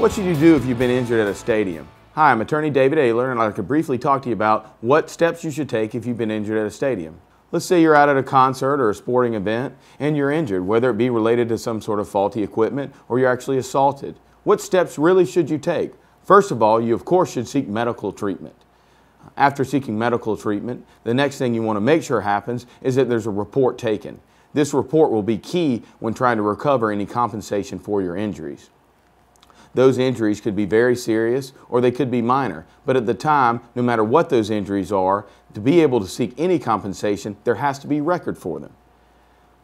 What should you do if you've been injured at a stadium? Hi, I'm attorney David Aylor, and I'd like to briefly talk to you about what steps you should take if you've been injured at a stadium. Let's say you're out at a concert or a sporting event and you're injured, whether it be related to some sort of faulty equipment or you're actually assaulted. What steps really should you take? First of all, you of course should seek medical treatment. After seeking medical treatment, the next thing you want to make sure happens is that there's a report taken. This report will be key when trying to recover any compensation for your injuries. Those injuries could be very serious or they could be minor. But at the time, no matter what those injuries are, to be able to seek any compensation, there has to be record for them.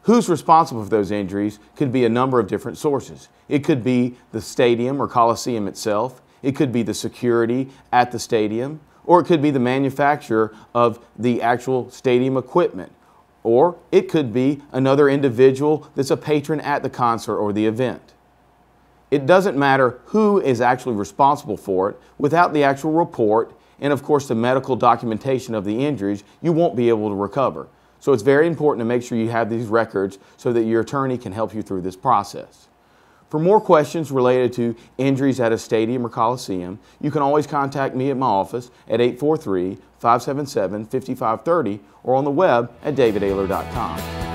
Who's responsible for those injuries could be a number of different sources. It could be the stadium or coliseum itself. It could be the security at the stadium, or it could be the manufacturer of the actual stadium equipment, or it could be another individual that's a patron at the concert or the event. It doesn't matter who is actually responsible for it. Without the actual report and, of course, the medical documentation of the injuries, you won't be able to recover. So it's very important to make sure you have these records so that your attorney can help you through this process. For more questions related to injuries at a stadium or coliseum, you can always contact me at my office at 843 577 5530 or on the web at davidaylor.com.